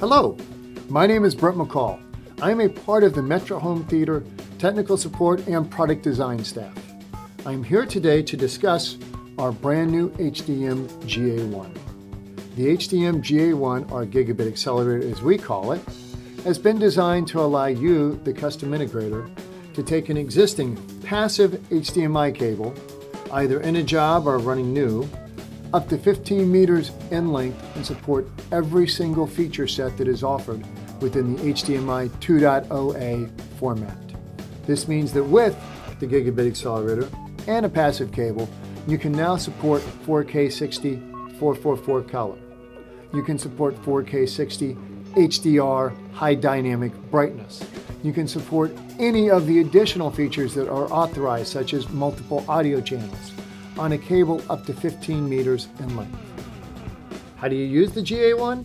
Hello, my name is Brent McCall. I am a part of the Metra Home Theater technical support and product design staff. I am here today to discuss our brand new HDM GA1. The HDM GA1, our gigabit accelerator as we call it, has been designed to allow you, the custom integrator, to take an existing passive HDMI cable, either in a job or running new, up to 15 meters in length and support every single feature set that is offered within the HDMI 2.0a format. This means that with the gigabit accelerator and a passive cable, you can now support 4K 60 444 color. You can support 4K 60 HDR high dynamic brightness. You can support any of the additional features that are authorized, such as multiple audio channels, on a cable up to 15 meters in length. How do you use the GA1?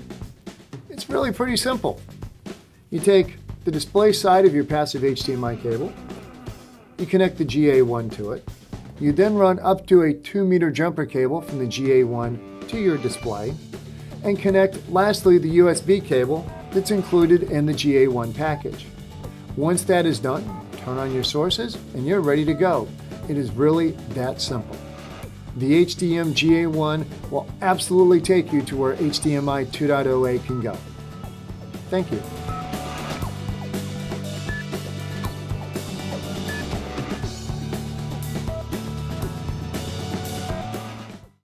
It's really pretty simple. You take the display side of your passive HDMI cable, you connect the GA1 to it, you then run up to a 2 meter jumper cable from the GA1 to your display, and connect lastly the USB cable that's included in the GA1 package. Once that is done, turn on your sources and you're ready to go. It is really that simple. The HDM GA1 will absolutely take you to where HDMI 2.0a can go. Thank you.